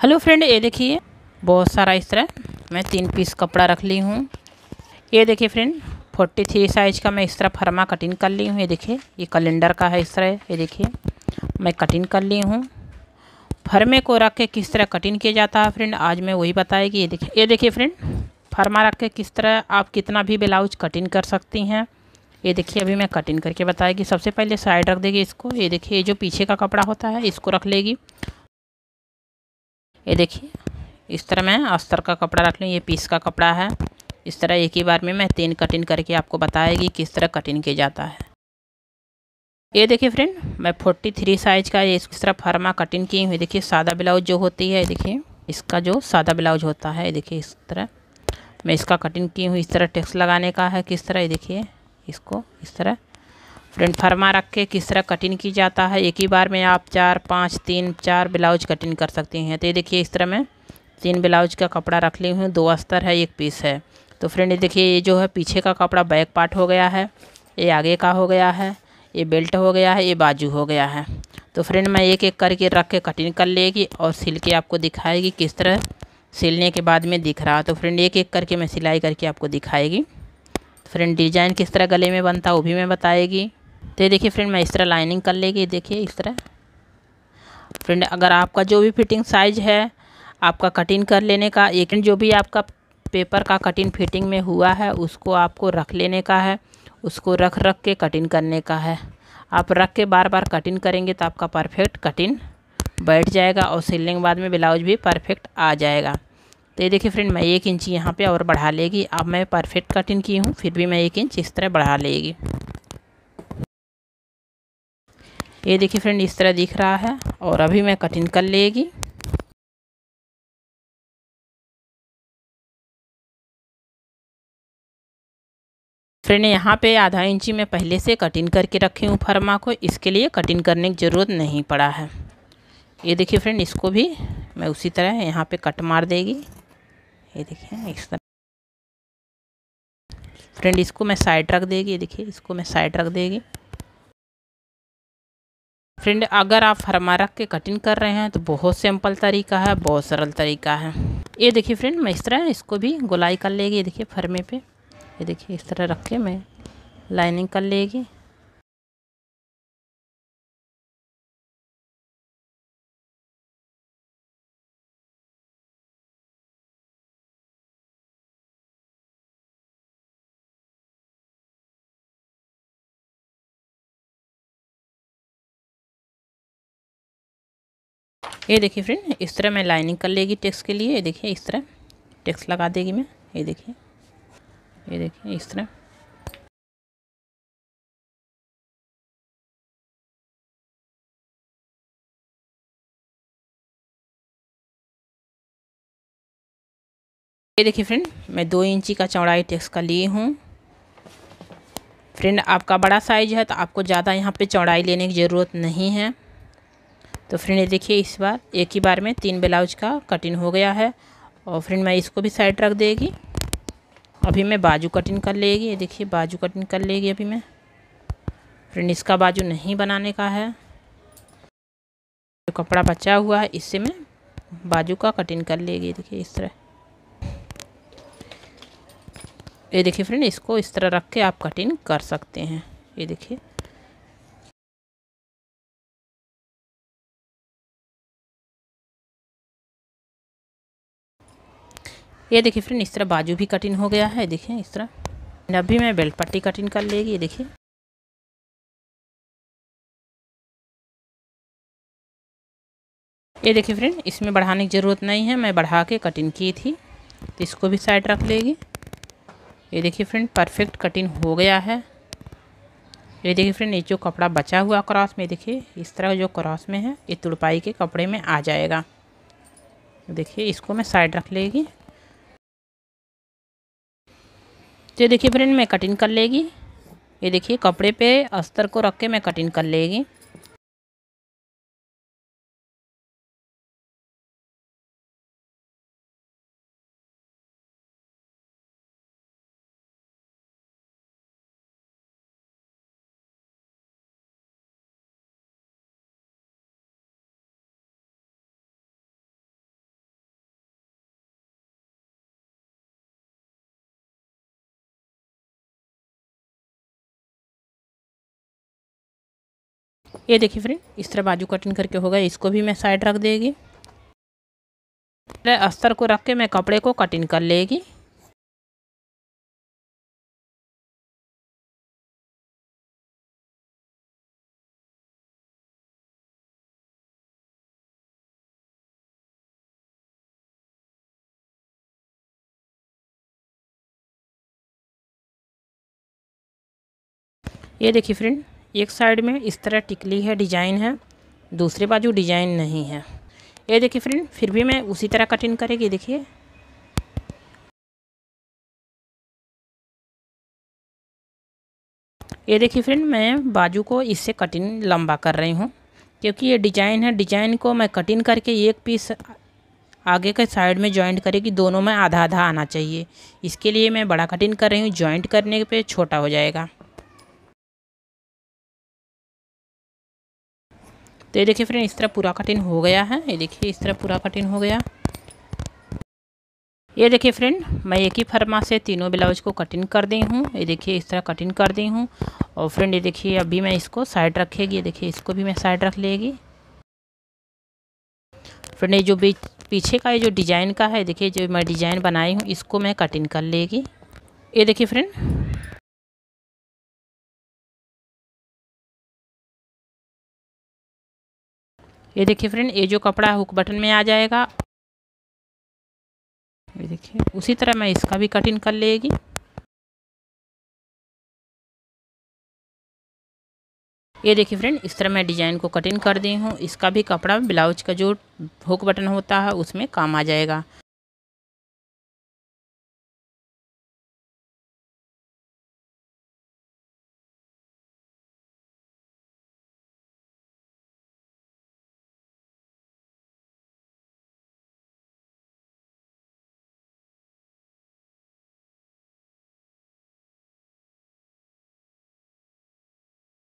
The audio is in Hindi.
हेलो फ्रेंड, ये देखिए, बहुत सारा इस तरह। मैं तीन पीस कपड़ा रख ली हूँ। ये देखिए फ्रेंड, फोर्टी थ्री साइज़ का मैं इस तरह फरमा कटिंग कर ली हूँ। ये देखिए, ये कैलेंडर का है इस तरह। ये देखिए, मैं कटिंग कर ली हूँ। फर्मे को रख के किस तरह कटिंग किया जाता है फ्रेंड, आज मैं वही बताएगी। ये देखिए ये देखिए फ्रेंड, फरमा रख के किस तरह आप कितना भी ब्लाउज कटिंग कर सकती हैं। ये देखिए, अभी मैं कटिंग करके बताएगी। सबसे पहले साइड रख देगी इसको। ये देखिए, ये जो पीछे का कपड़ा होता है, इसको रख लेगी। ये देखिए, इस तरह मैं अस्तर का कपड़ा रख लूँ, ये पीस का कपड़ा है। इस तरह एक ही बार में मैं तीन कटिंग करके आपको बताएगी किस तरह कटिंग किया जाता है। ये देखिए फ्रेंड मैं फोर्टी थ्री साइज़ का ये इस तरह फर्मा कटिंग की हुई, देखिए सादा ब्लाउज जो होती है देखिए, इसका जो सादा ब्लाउज होता है देखिए इस तरह। मैं इसका कटिंग की हूँ इस तरह टेक्स लगाने का है, किस तरह, ये देखिए, इसको इस तरह फ्रंट फरमा रख के किस तरह कटिंग की जाता है? एक ही बार में आप चार, पाँच, तीन, चार ब्लाउज कटिंग कर सकती हैं। तो ये देखिए, इस तरह मैं तीन ब्लाउज का कपड़ा रख ली हूँ। दो अस्तर है, एक पीस है। तो फ्रेंड, ये देखिए, ये जो है पीछे का कपड़ा बैक पार्ट हो गया है, ये आगे का हो गया है, ये बेल्ट हो गया है, ये बाजू हो गया है। तो फ्रेंड, मैं एक एक करके रख के कटिंग कर लेगी और सिल के आपको दिखाएगी किस तरह सिलने के बाद में दिख रहा। तो फ्रेंड, एक एक करके मैं सिलाई करके आपको दिखाएगी। फ्रेंड, डिज़ाइन किस तरह गले में बनता वो भी मैं बताएगी। तो ये देखिए फ्रेंड मैं इस तरह लाइनिंग कर लेगी, देखिए इस तरह। फ्रेंड अगर आपका जो भी फिटिंग साइज़ है, आपका कटिंग कर लेने का, एक जो भी आपका पेपर का कटिंग फिटिंग में हुआ है, उसको आपको रख लेने का है, उसको रख रख के कटिंग करने का है। आप रख के बार बार कटिंग करेंगे तो आपका परफेक्ट कटिंग बैठ जाएगा और सिलने के बाद में ब्लाउज भी परफेक्ट आ जाएगा। तो ये देखिए फ्रेंड मैं एक इंच यहाँ पे और बढ़ा लेगी। अब मैं परफेक्ट कटिंग की हूँ, फिर भी मैं एक इंच इस तरह बढ़ा लेगी। ये देखिए फ्रेंड इस तरह दिख रहा है और अभी मैं कटिंग कर लेगी। फ्रेंड यहाँ पे आधा इंची मैं पहले से कटिंग करके रखी हूँ फरमा को, इसके लिए कटिंग करने की ज़रूरत नहीं पड़ा है। ये देखिए फ्रेंड इसको भी मैं उसी तरह यहाँ पे कट मार देगी। ये देखिए, इस तरह। फ्रेंड इसको मैं साइड रख देगी, ये देखिए, इसको मैं साइड रख देगी। फ्रेंड अगर आप फरमा रख के कटिंग कर रहे हैं तो बहुत सिंपल तरीका है, बहुत सरल तरीका है। ये देखिए फ्रेंड मैं इस तरह इसको भी गोलाई कर लेगी, ये देखिए फरमे पे। ये देखिए इस तरह रख के मैं लाइनिंग कर लेगी। ये देखिए फ्रेंड इस तरह मैं लाइनिंग कर लेगी टेक्स के लिए, ये देखिए इस तरह टेक्स लगा देगी मैं, ये देखिए ये देखिए इस तरह। ये देखिए फ्रेंड मैं दो इंची का चौड़ाई टेक्स का लिए हूँ। फ्रेंड आपका बड़ा साइज़ है तो आपको ज़्यादा यहाँ पे चौड़ाई लेने की ज़रूरत नहीं है। तो फ्रेंड, ये देखिए, इस बार एक ही बार में तीन ब्लाउज का कटिंग हो गया है। और फ्रेंड, मैं इसको भी साइड रख देगी। अभी मैं बाजू कटिंग कर लेगी। ये देखिए, बाजू कटिंग कर लेगी अभी मैं। फ्रेंड, इसका बाजू नहीं बनाने का है। जो कपड़ा बचा हुआ है, इससे मैं बाजू का कटिंग कर लेगी। देखिए, इस तरह। ये देखिए, फ्रेंड, इसको इस तरह रख के आप कटिंग कर सकते हैं। ये देखिए। ये देखिए फ्रेंड इस तरह बाजू भी कटिंग हो गया है, देखिए इस तरह। अभी मैं बेल्ट पट्टी कटिंग कर लेगी ये देखिए। ये देखिए फ्रेंड इसमें बढ़ाने की ज़रूरत नहीं है, मैं बढ़ा के कटिंग की थी तो इसको भी साइड रख लेगी। ये देखिए फ्रेंड परफेक्ट कटिंग हो गया है। ये देखिए फ्रेंड ये जो कपड़ा बचा हुआ क्रॉस में, देखिए, इस तरह जो क्रॉस में है, ये तुड़पाई के कपड़े में आ जाएगा। देखिए, इसको मैं साइड रख लेगी। तो ये देखिए फ्रेंड, मैं कटिंग कर लेगी। ये देखिए कपड़े पे अस्तर को रख के मैं कटिंग कर लेगी। ये देखिए फ्रेंड इस तरह बाजू कटिंग करके हो गया इसको भी मैं साइड रख देगी। अस्तर को रख के मैं कपड़े को कटिंग कर लेगी। ये देखिए फ्रेंड एक साइड में इस तरह टिकली है डिज़ाइन है, दूसरे बाजू डिज़ाइन नहीं है। ये देखिए फ्रेंड फिर भी मैं उसी तरह कटिंग करेगी, देखिए। ये देखिए फ्रेंड मैं बाजू को इससे कटिंग लंबा कर रही हूँ, क्योंकि ये डिज़ाइन है, डिज़ाइन को मैं कटिंग करके एक पीस आगे के साइड में जॉइंट करेगी, दोनों में आधा आधा आना चाहिए। इसके लिए मैं बड़ा कटिंग कर रही हूँ जॉइंट करने पे छोटा हो जाएगा। तो ये देखिए फ्रेंड, इस तरह पूरा कटिंग हो गया है। ये देखिए, इस तरह पूरा कटिंग हो गया। ये देखिए फ्रेंड, मैं एक ही फरमा से तीनों ब्लाउज को कटिंग कर दी हूँ। ये देखिए, इस तरह कटिंग कर दी हूँ। और फ्रेंड, ये देखिए, अभी मैं इसको साइड रखेगी। ये देखिए, इसको भी मैं साइड रख लेगी। फ्रेंड, ये जो पीछे का, ये जो डिज़ाइन का है, देखिए, जो मैं डिज़ाइन बनाई हूँ, इसको मैं कटिंग कर लेगी। ये देखिए फ्रेंड ये देखिए फ्रेंड ये जो कपड़ा हुक बटन में आ जाएगा, ये देखिए, उसी तरह मैं इसका भी कटिंग कर लेगी। ये देखिए फ्रेंड इस तरह मैं डिज़ाइन को कटिंग कर दी हूँ, इसका भी कपड़ा ब्लाउज का जो हुक बटन होता है, उसमें काम आ जाएगा।